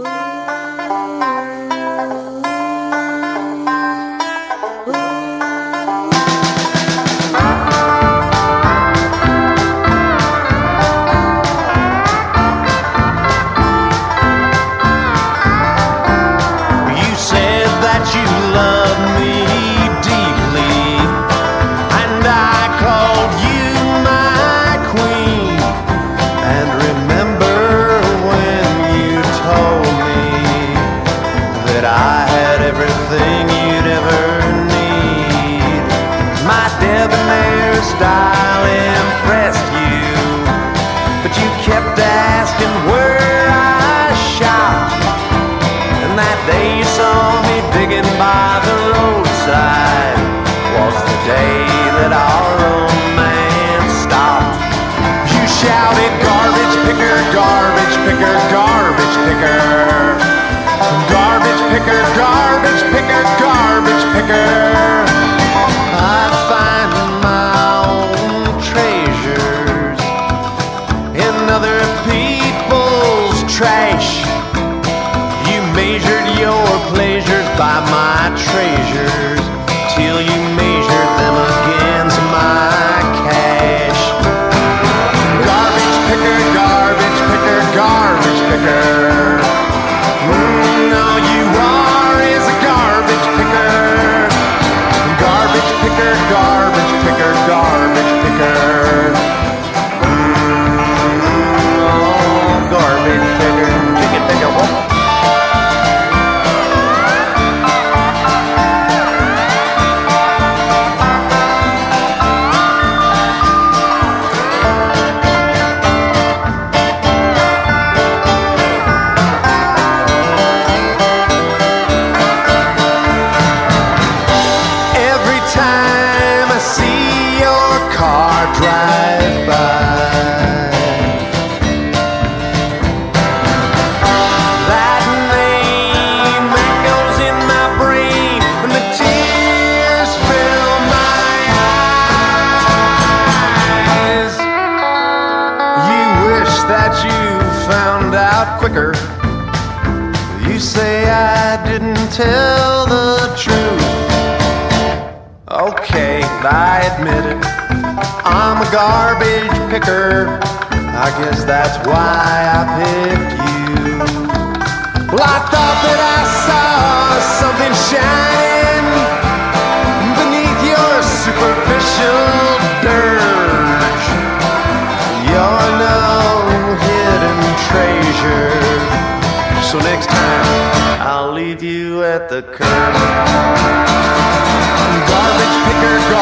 Ooh. that day you saw me digging by the roadside was the day. that you found out quicker. You say I didn't tell the truth. Okay, I admit it. I'm a garbage picker. I guess that's why I picked you. Well, I thought that I So next time, I'll leave you at the curb. Garbage picker, garbage